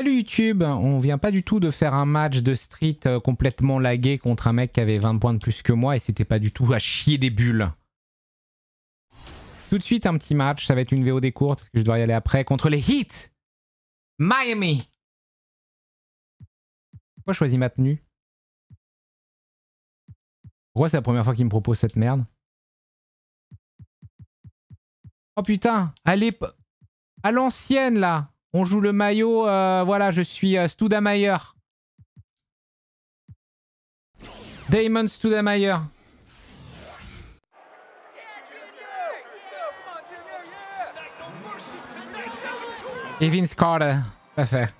Salut YouTube, on vient pas du tout de faire un match de street euh, complètement lagué contre un mec qui avait 20 points de plus que moi et c'était pas du tout à chier des bulles. Tout de suite un petit match, ça va être une VOD courte parce que je dois y aller après contre les Heat Miami. Pourquoi je choisis ma tenue? Pourquoi c'est la première fois qu'il me propose cette merde? Oh putain, allez à l'ancienne là on joue le maillot, euh, voilà, je suis euh, Studamayer. Damon Studamayer. Et Vince Carter, fait.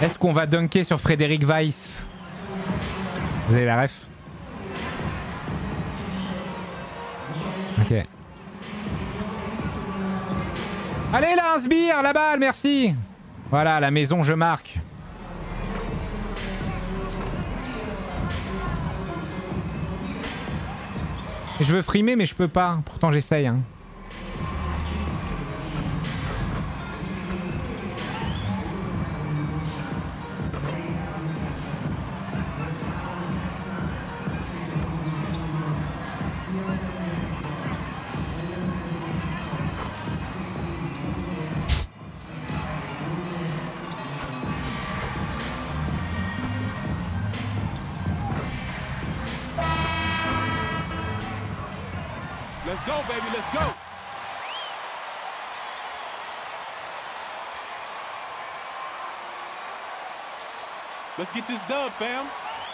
Est-ce qu'on va dunker sur Frédéric Weiss? Vous avez la ref? Ok. Allez là, un sbire, la balle, merci. Voilà, la maison, je marque. je veux frimer, mais je peux pas. Pourtant, j'essaye. Hein.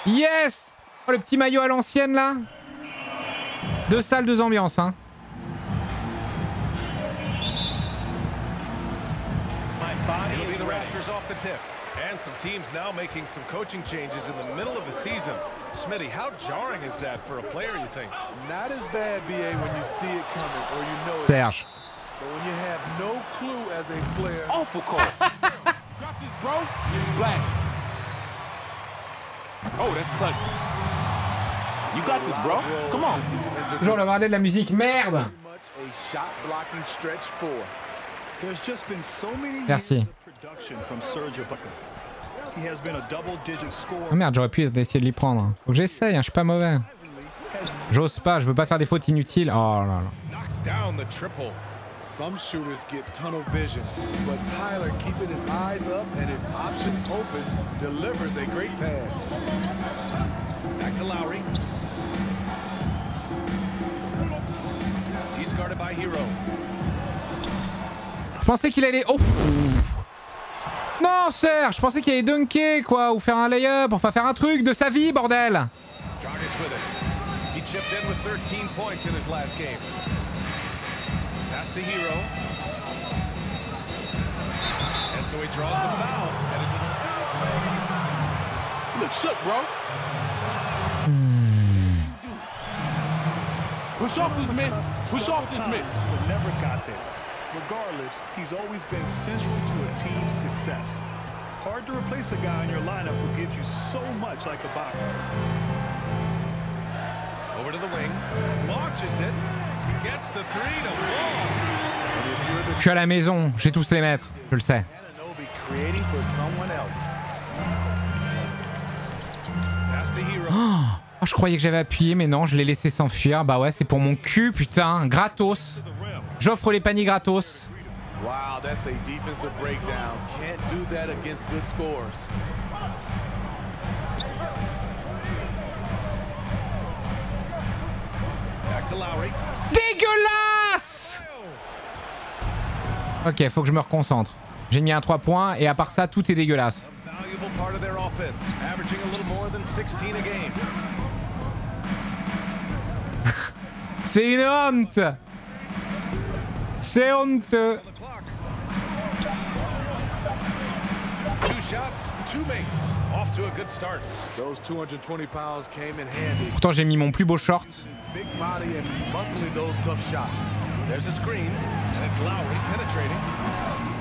Yes! Oh, Le petit maillot à l'ancienne là. Deux salles, deux ambiances hein. And some teams now making some coaching changes in the middle of the season. Smitty, how jarring is that for a player, you think? Not as bad, BA, when you see it coming or you know Serge. But when you have no clue as a player... Awful call. Drop this, bro. Black. Oh, that's clutch. You got this, bro. Come on. Toujours le bordel de la musique, merde. Merci. Oh merde, j'aurais pu essayer de l'y prendre. Faut que j'essaye, hein, je suis pas mauvais. J'ose pas, je veux pas faire des fautes inutiles. Oh là là. Some shooters get tunnel vision, but Tyler, keeping his eyes up and his options open, delivers a great pass. Back to Lowry. He's guarded by Hero. Je pensais qu'il allait... Oh Non, Serge Je pensais qu'il allait dunker, quoi, ou faire un layup, enfin faire un truc de sa vie, bordel He chipped in with 13 points in his last game. That's the hero. And so he draws the foul. You look shook, bro. Push off this miss. Push off this miss. Never got there. Regardless, he's always been central to a team's success. Hard to replace a guy in your lineup who gives you so much like a Ibaka. Over to the wing. Launches it. Je suis à la maison, j'ai tous les maîtres, je le sais. Oh, je croyais que j'avais appuyé, mais non, je l'ai laissé s'enfuir. Bah ouais, c'est pour mon cul, putain, gratos. J'offre les paniers gratos. Wow, that's a defensive breakdown. Can't do that against good scores. Back to Lowry. Dégueulasse Ok, faut que je me reconcentre. J'ai mis un 3 points et à part ça, tout est dégueulasse. C'est une honte C'est honteux. Pourtant j'ai mis mon plus beau short.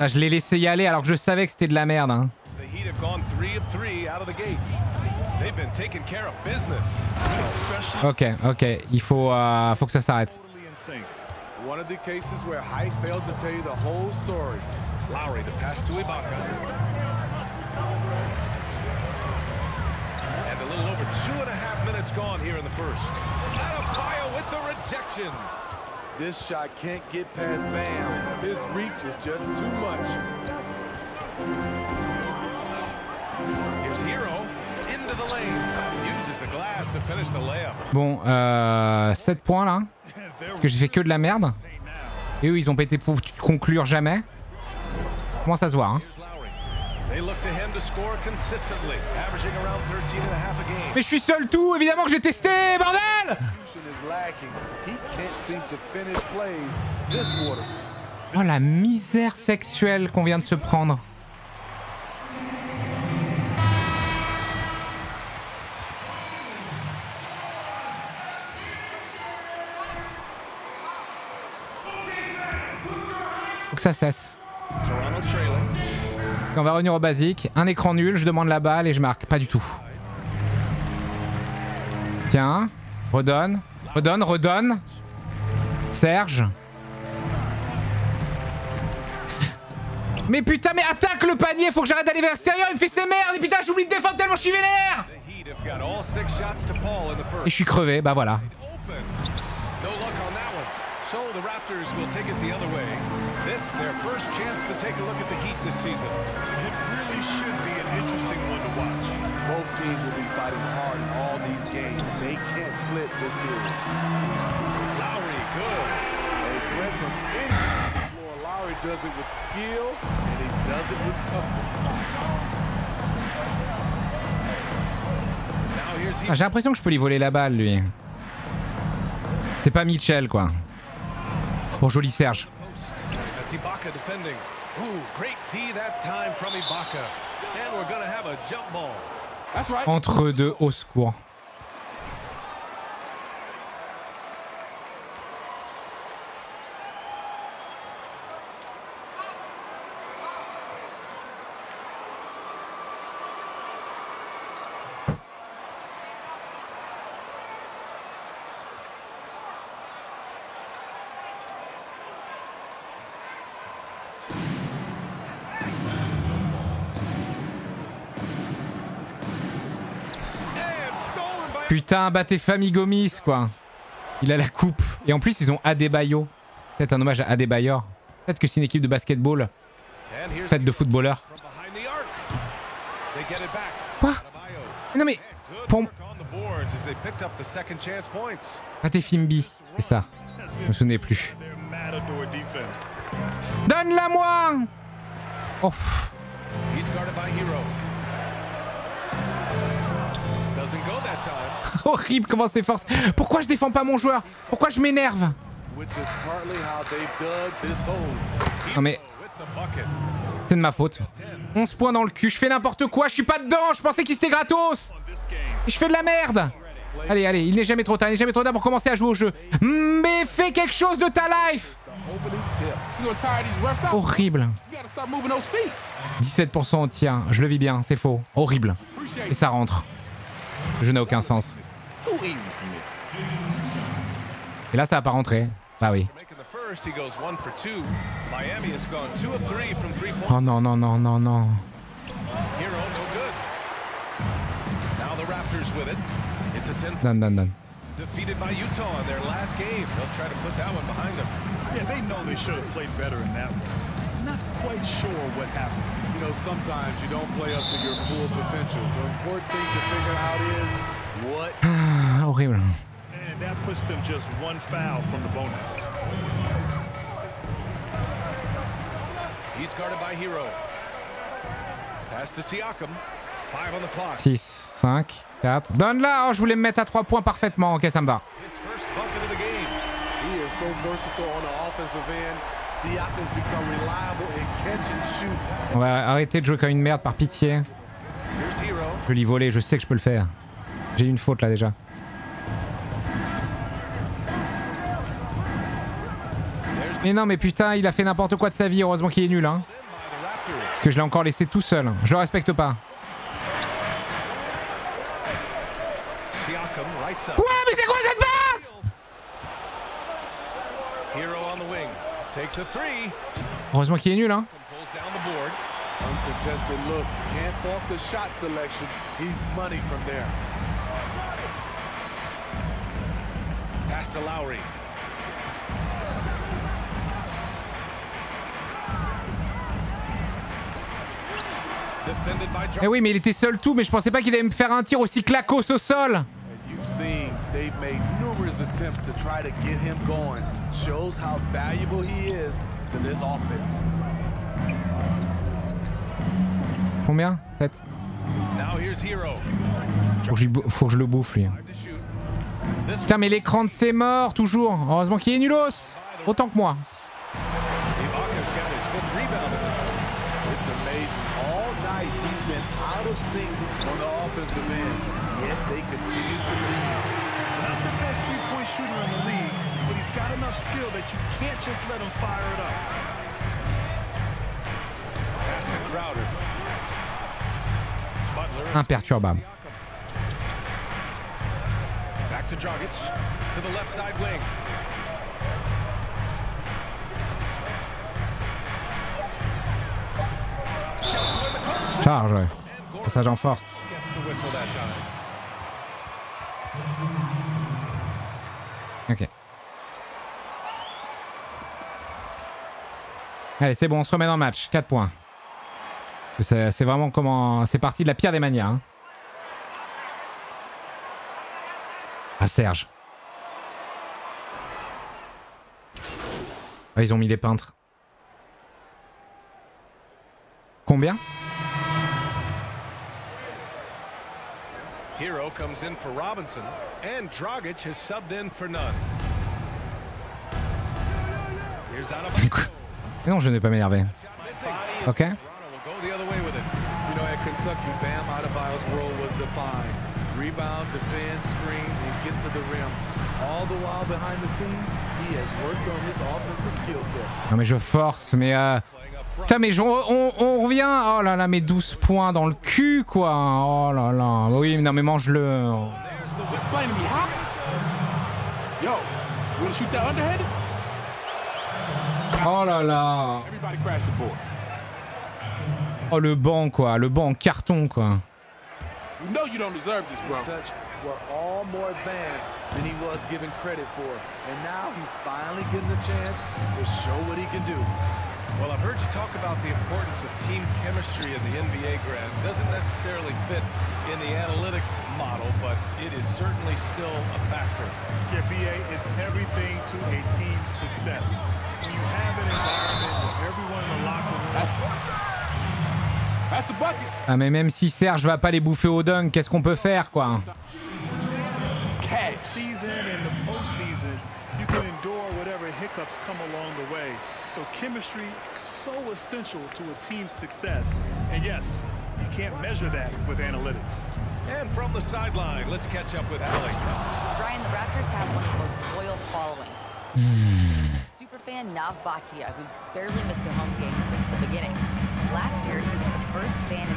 Ah, je l'ai laissé y aller alors que je savais que c'était de la merde. Hein. Ok, ok, il faut, euh, faut que ça s'arrête. One of the cases where height fails to tell you the whole story. Lowry to pass to Ibaka. And a little over two and a half minutes gone here in the first. Adebayo with the rejection. This shot can't get past Bam. His reach is just too much. Here's Hero into the lane. Uses the glass to finish the layup. Bon, euh, 7 points là. Parce que j'ai fait que de la merde. Et eux, ils ont pété pour conclure jamais. Comment ça se voit, hein Here's Lowry. They look to him to score consistently, averaging around 13 and a half a game. Mais je suis seul tout, évidemment que j'ai testé, bordel Execution is lacking. He can't seem to finish plays this quarter. Oh la misère sexuelle qu'on vient de se prendre. On va revenir au basique. Un écran nul, je demande la balle et je marque. Pas du tout. Tiens, redonne. Redonne, redonne. Serge. Mais putain, mais attaque le panier, faut que j'arrête d'aller vers l'extérieur, il me fait ses merdes et putain, j'oublie de défendre tellement je suis vénère Et je suis crevé, bah voilà. This their first chance to take a look at the Heat this season. It really should be an interesting one to watch. Both teams will be fighting hard in all these games. They can't split this series. Lowry, good. A threat from any floor. Lowry does it with skill, and he does it with toughness. Now here's Ah. J'ai l'impression que je peux lui voler la balle, lui. C'est pas Mitchell, quoi. Oh, joli Serge. That's Ibaka defending. Ooh, great D that time from Ibaka. And we're gonna have a jump ball. Entre deux, au secours. And stolen by Putain, battez famille Gomis, quoi. Il a la coupe. Et en plus, ils ont Adebayo. Peut-être un hommage à Adebayor. Peut-être que c'est une équipe de basketball faite de footballeurs. Quoi? Non mais, pour... Battez Fimbi. C'est ça. Je me souvenais plus. Donne-la moi Oh, horrible comment c'est force. Pourquoi je défends pas mon joueur? Pourquoi je m'énerve? Non mais, c'est de ma faute. 11 points dans le cul, je fais n'importe quoi, je suis pas dedans, je pensais qu'il c'était gratos Je fais de la merde Allez, allez, il n'est jamais trop tard, il n'est jamais trop tard pour commencer à jouer au jeu. Mais fais quelque chose de ta life? Horrible. You gotta start moving those feet. 17% au tir, je le vis bien, c'est faux. Horrible. Et ça rentre. Je n'ai aucun sens. Et là, ça va pas rentrer. Bah oui. Oh non, non, non, non, non. Hero, no good. Now the Raptors with it. It's a 10 Non, non, non. defeated by Utah in their last game. They'll try yeah, they know they should have played better in that one. Quite sure what happened. You know, sometimes you don't play up to your full potential. The important thing to figure out is what Ah, horrible. And that puts them just one foul from the bonus. He's guarded by Hero. Pass to Siakam. Five on the clock. 6, 5, 4. Donne-la Oh, je voulais me mettre à 3 points parfaitement. Ok, ça me va. His first bucket of the game. he is so versatile on the offensive end. Siakam's become reliable in catch and shoot. On va arrêter de jouer comme une merde par pitié. Je l'y voler, je sais que je peux le faire. J'ai une faute là déjà. Mais non, mais putain, il a fait n'importe quoi de sa vie. Heureusement qu'il est nul, hein. que je l'ai encore laissé tout seul. Je le respecte pas. Quoi Mais c'est quoi cette three. Heureusement qu'il est nul, hein. Pulls down the board. Uncontested look. Can't fault the shot selection. He's money from there. Pass to Lowry. Defended by Eh oui, mais il était seul tout, mais je pensais pas qu'il allait me faire un tir aussi clacos au sol. And you've seen they've made numerous attempts to try to get him going. Shows how valuable he is to this offense. Combien 7 Now here's Hero. faut que, je faut que je le bouffe, lui. Putain, mais l'écran de c'est mort, toujours. Heureusement qu'il est nulos. Autant que moi. Skill that you can't just let him fire it up. Imperturbable. Back to Dragic. To the left side wing. Charge, ouais. Passage en force. Ok. Allez, c'est bon, on se remet dans le match. 4 points. C'est vraiment comment... C'est parti de la pire des manières. hein. Ah, Serge. Ah, ils ont mis des peintres. Combien? Hero comes in for Robinson, and Dragic has subbed in for none. Here's out of Mais Non, je n'ai pas m'énerver. Ok go the other way with it. You know, at Kentucky, Bam Adebayo's role was defined. Rebound, defend, screen, and get to the rim. All the while behind the scenes, he has worked on his offensive skill set. Non mais je force, mais euh... Putain mais je- on, on revient Oh là là, mes 12 points dans le cul quoi Oh là là Oui, non mais mange-le? Oh là là Oh le banc quoi, le banc en carton quoi You know you don't deserve this, bro. Touch were all more advanced than he was given credit for. And now he's finally getting the chance to show what he can do. Well, I've heard you talk about the importance of team chemistry in the NBA, Grant. Doesn't necessarily fit in the analytics model, but it is certainly still a factor. Yeah, BA, it's everything to a team's success. When you have an environment where everyone in the locker room That's, that's the bucket. Ah mais même si Serge va pas les bouffer au dunk, qu'est-ce qu'on peut faire quoi Cash. season and the postseason, you can endure whatever hiccups come along the way. So chemistry so essential to a team's success. And yes, you can't measure that with analytics. And from the sideline, let's catch up with Alec. Brian, the Raptors have one of the most loyal followings. Superfan Nav Bhatia, who's barely missed a home game since the beginning. Last year, he was the first fan in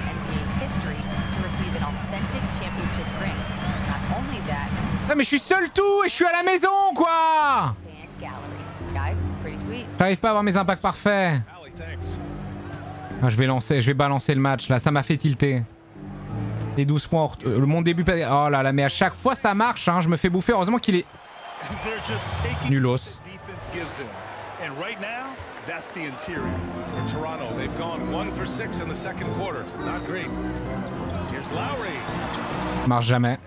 Ah mais je suis seul tout et je suis à la maison quoi a fan gallery. Guys, pretty sweet. J'arrive pas à avoir mes impacts parfaits ah, Je vais lancer, je vais balancer le match là, ça m'a fait tilter Les 12 points, hors- euh, mon début... Oh là là, mais à chaque fois ça marche hein, je me fais bouffer, heureusement qu'il est... They're just taking Nulos. what the defense gives them. And right now, that's the interior. For Toronto, they've gone one for six in the second quarter. Not great. Marche jamais.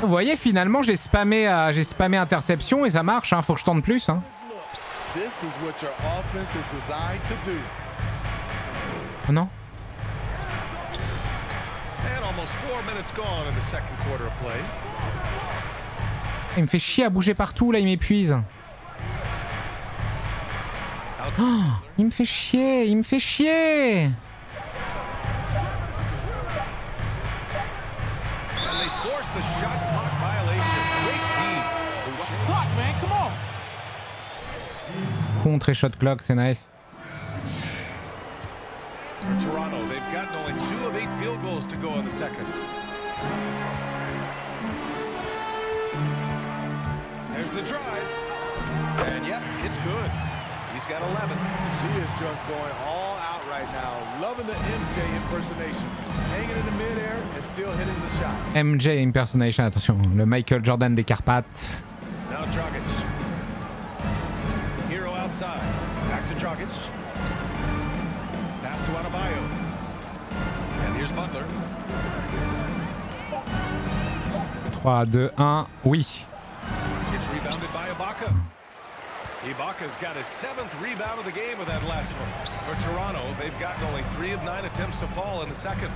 Vous voyez, finalement, j'ai spammé, euh, j'ai spammé interception et ça marche. Hein. Faut que je tente plus. Hein. This is what your offense is designed to do. Oh non. Il me fait chier à bouger partout. Là, il m'épuise. Outside. Il me fait chier. Il me fait chier. And they forced the shot clock violation. Great lead. Clock, man. Come on. Contre et shot clock, c'est nice. Toronto, they've gotten only two of eight field goals to go in the second. the drive. And yep, it's good. He's got 11. He is just going all out right now. Loving the MJ impersonation. Hanging in the midair and still hitting the shot. MJ impersonation, attention, le Michael Jordan des Carpates. Now Dragic. Hero outside. Back to Dragic. Pass to Adebayo. And here's Butler. 3, 2, 1, oui. It's rebounded by Ibaka. Ibaka's got his seventh rebound of the game with that last one. For Toronto, they've gotten only three of nine attempts to fall in the second.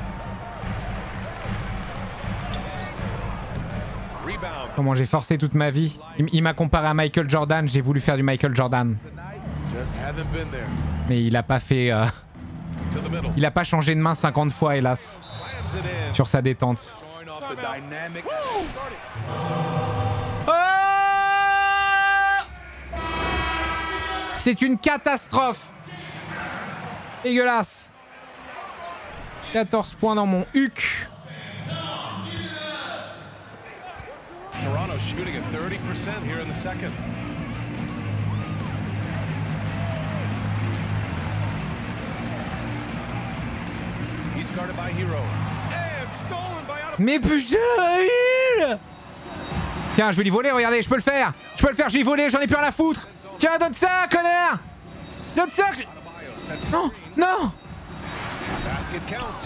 Rebound. Comment j'ai forcé toute ma vie. Il, il m'a comparé à Michael Jordan, j'ai voulu faire du Michael Jordan. Mais il a pas fait... euh, il a pas changé de main 50 fois, hélas, sur sa détente. Showing C'est une catastrophe Dégueulasse 14 points dans mon huc Toronto shooting at 30% here in the second. He's guarded by Hero. And stolen by Adebayo. Mais putain Tiens, je vais lui voler, regardez, je peux le faire Je peux le faire, je vais lui voler, j'en ai plus rien à foutre Tiens, donne ça, connard Donne ça Non Non Basket counts.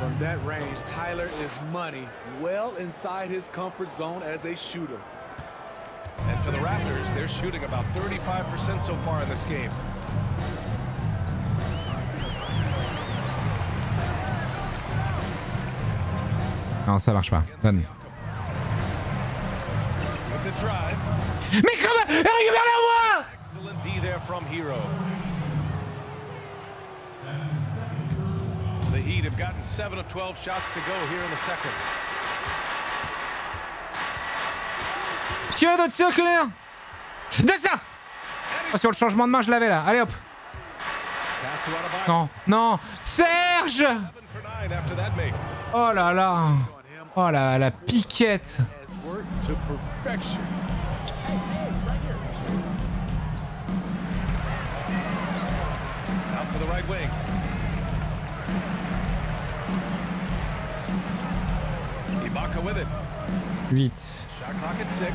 From that range, Tyler is money. Well inside his comfort zone as a shooter. And for the Raptors, they're shooting about 35% so far in this game. Non, ça marche pas. Donne. Mais Récupère-la-moi Excellent D there from Hero. The Heat have gotten 7 of 12 shots to go here in the second. Tiens, donne ça, connard Donne ça Oh, Sur le changement de main, je l'avais là. Allez hop. Non, non Serge 7 for 9 after that make. Oh là là Oh la, la piquette to perfection. Out to the right wing. Ibaka with it. 8. Shot clock at 6.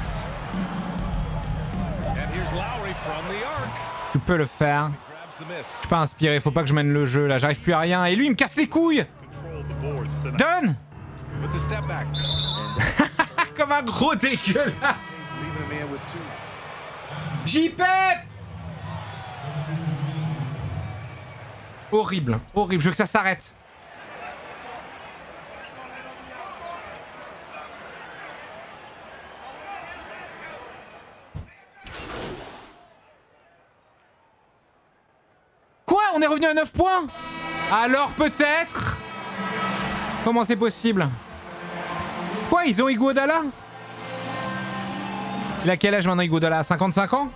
And here's Lowry from the arc. Tu peux le faire. Je suis pas inspiré, faut pas que je mène le jeu là, j'arrive plus à rien. Et lui, il me casse les couilles. Donne. Comme un gros dégueulasse Leaving him in with two. J'y pète Horrible, horrible, je veux que ça s'arrête. Quoi On est revenu à 9 points? Alors peut-être. Comment c'est possible? Quoi Ils ont Iguodala? Il a quel âge maintenant Iguodala? 55 ans?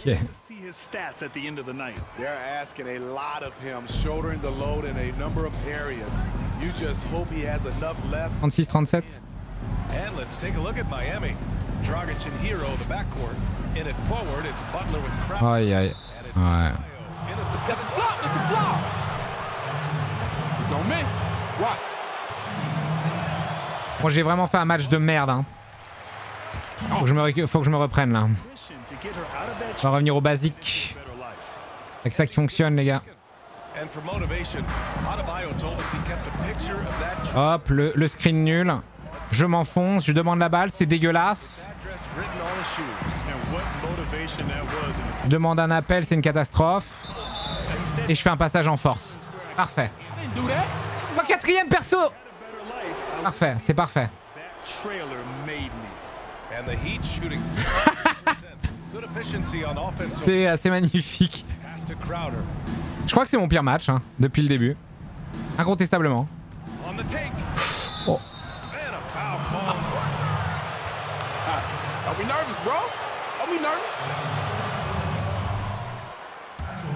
Okay. to see his stats at the end of the night. They're asking a lot of him, shouldering the load in a number of areas. You just hope he has enough left. 36-37 And let's take a look at Miami. Dragic and Hero, the backcourt. In it forward, it's Butler with Crowder. Aïe aïe. Ouais. Don't miss. J'ai vraiment fait un match de merde. Hein. Faut, que je me récu- faut que je me reprenne là. On va revenir au basique. C'est ça qui fonctionne les gars. Hop, le, le screen nul. Je m'enfonce, je demande la balle, c'est dégueulasse. Je demande un appel, c'est une catastrophe. Et je fais un passage en force. Parfait. Oh, quatrième perso. Parfait, c'est parfait. C'est c'est magnifique. Je crois que c'est mon pire match hein, depuis le début. Incontestablement. On the take. Oh. And a foul call. Are we nervous, bro? Are we nervous?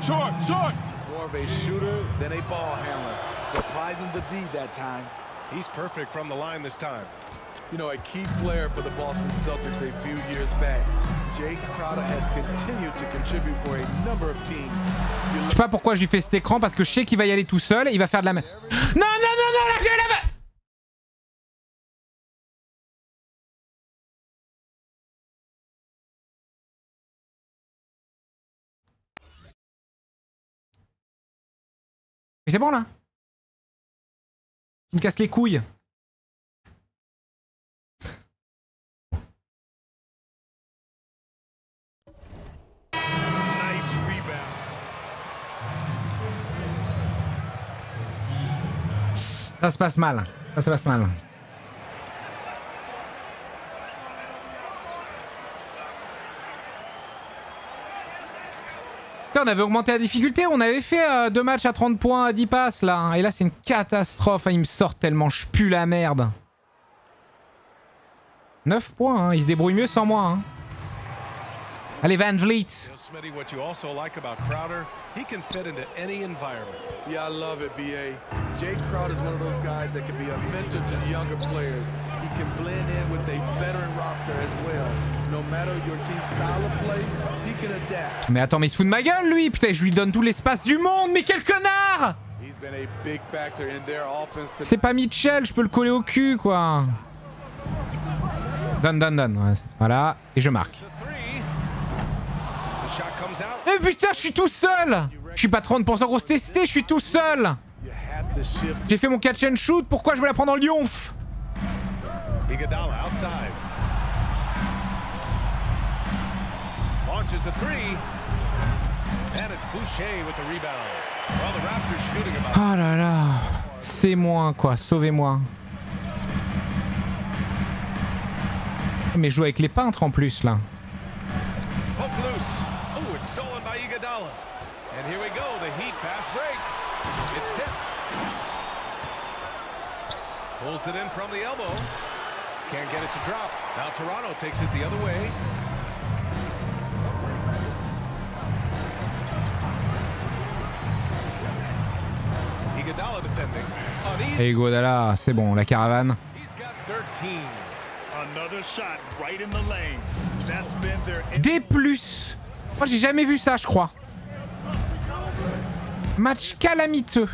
Short, short. More of a shooter than a ball handler. Surprising the D that time. He's perfect from the line this time. You know, a key player for the Boston Celtics a few years back. Je sais pas pourquoi je lui fais cet écran parce que je sais qu'il va y aller tout seul et il va faire de la merde. Non, non, non, non, là, la main Mais c'est bon là Il me casse les couilles. Ça se passe mal. Ça se passe mal. Putain, on avait augmenté la difficulté, on avait fait euh, deux matchs à 30 points à 10 passes là. Et là c'est une catastrophe, hein, il me sort tellement, je pue la merde. 9 points, hein, il se débrouille mieux sans moi. hein. Allez Van Vliet. Yeah, I love it, BA. Jake Crowder is one of those guys that can be a mentor to the younger players. He can blend in with a veteran roster as well. No matter your team's style of play, he can adapt. Mais attends, mais il se fout de ma gueule lui Putain, je lui donne tout l'espace du monde, mais quel connard He's been a big factor in their offense to C'est pas Mitchell, je peux le coller au cul quoi. Donne, donne, donne. Ouais, voilà, et je marque. Out. Eh putain, je suis tout seul Je suis pas 30% grosse testé, je suis tout seul You have to shift J'ai fait mon catch and shoot, pourquoi je vais la prendre en about Oh là là. C'est moi quoi, sauvez-moi. Mais je joue avec les peintres en plus là. Oh. And here we go, the Heat fast break. Pulls it in from the elbow. Can't get it to drop. Now Toronto takes it the other way. Iguodala defending. Uneasy. Et Godala, c'est bon, la caravane. He's got 13. Another shot right in the lane. That's been their D+. Moi j'ai jamais vu ça je crois. Match calamiteux.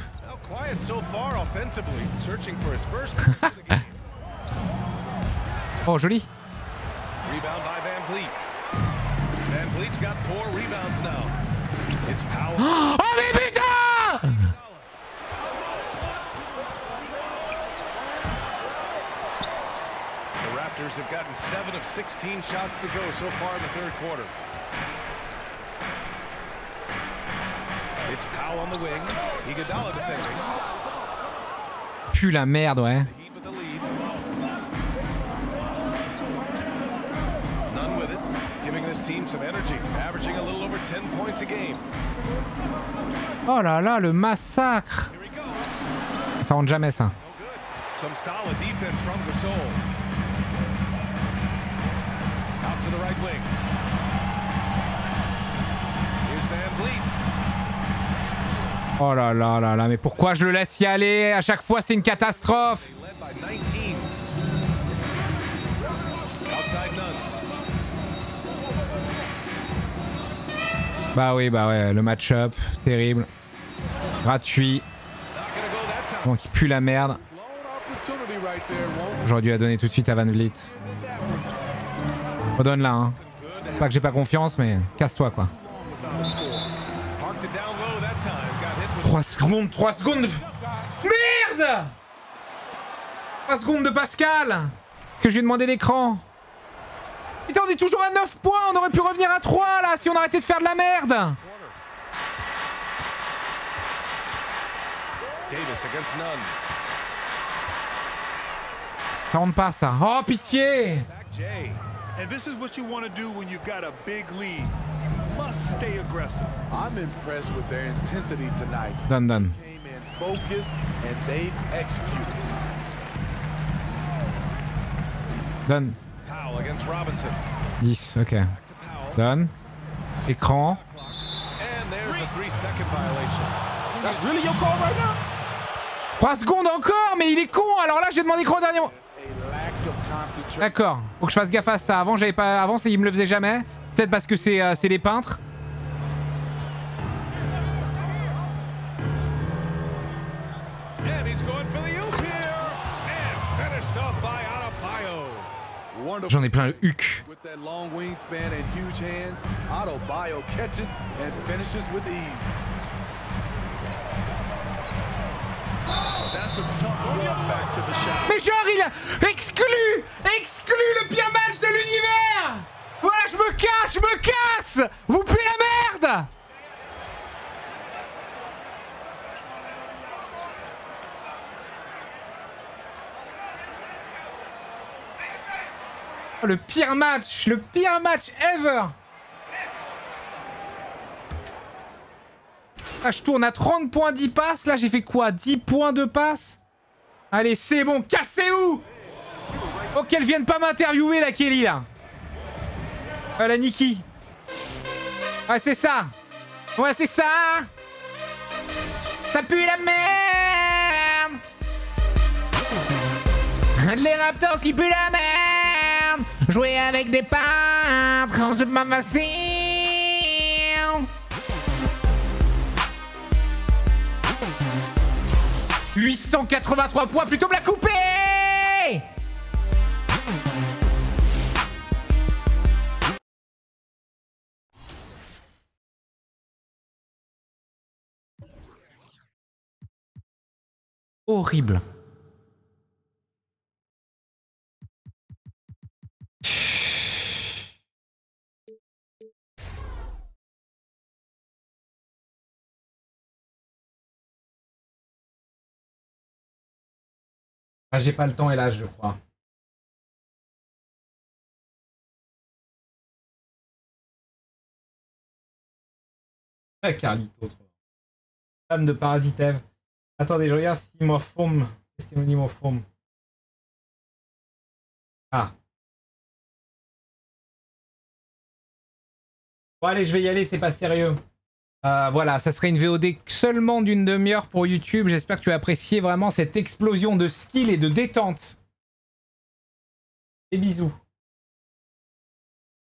Quiet so far offensively, searching for his first. Oh joli. Rebound by Van Vliet. Van Vliet's got four rebounds now. It's Powell. Oh mais putain the Raptors have gotten seven of 16 shots to go so far in the third quarter. It's Powell on the wing. Iguodala defending. Pue la merde ouais. None with it, giving this team some energy, averaging a little over 10 points a game. Oh là là, le massacre. Ça rentre jamais ça. Some solid defense from Gasol. Out to the right wing. Here's Van Vliet. Oh là là là là, mais pourquoi je le laisse y aller? À chaque fois c'est une catastrophe. Led by 19. Outside none. Bah oui, bah ouais, le match-up, terrible. Gratuit. Bon, qui pue la merde. J'aurais dû la donner tout de suite à Van Vliet. Redonne là, hein. Pas que j'ai pas confiance, mais casse-toi quoi. 3 secondes, 3 secondes Merde 3 secondes de Pascal Que je lui ai demandé l'écran Putain, on est toujours à 9 points On aurait pu revenir à 3 là si on arrêtait de faire de la merde Davis against none. Ça rentre pas ça. Oh pitié. And this is what you want to do when you've got a big lead. Must stay aggressive. I'm impressed with their intensity tonight. Came in focused and they've executed. Powell against Robinson. 10, ok. Donne. Écran. And there's a three-second violation. That's really your call right now? 3 secondes encore, mais il est con. Alors là, j'ai demandé quoi au dernier moment. D'accord, faut que je fasse gaffe à ça. Avant, j'avais pas. Avant, il me le faisait jamais. Peut-être parce que c'est euh, c'est les peintres. J'en ai plein le huc. Mais genre, il a exclu Exclu le pire match de l'univers Voilà, je me cache, je me casse. Vous puez la merde. Le pire match Le pire match ever. Ah, je tourne à 30 points 10 passes. Là, j'ai fait quoi? 10 points de passe Allez, c'est bon, cassez-vous. Oh, qu'elle vienne pas m'interviewer, la Kelly, là Ah, la Nikki Ouais, c'est ça. Ouais, c'est ça. Ça pue la merde. Les Raptors qui puent la merde. Jouer avec des peintres, c'est pas facile 883 points, plutôt me la couper Horrible. Ah, j'ai pas le temps et l'âge, je crois. Ah, Carlito. Femme de Parasitev. Attendez, je regarde si Morphome. Qu'est-ce qu'il dit Morphome Ah. Bon, allez, je vais y aller, c'est pas sérieux. Euh, voilà, ça serait une VOD seulement d'une demi-heure pour YouTube. J'espère que tu as apprécié vraiment cette explosion de skill et de détente. Et bisous.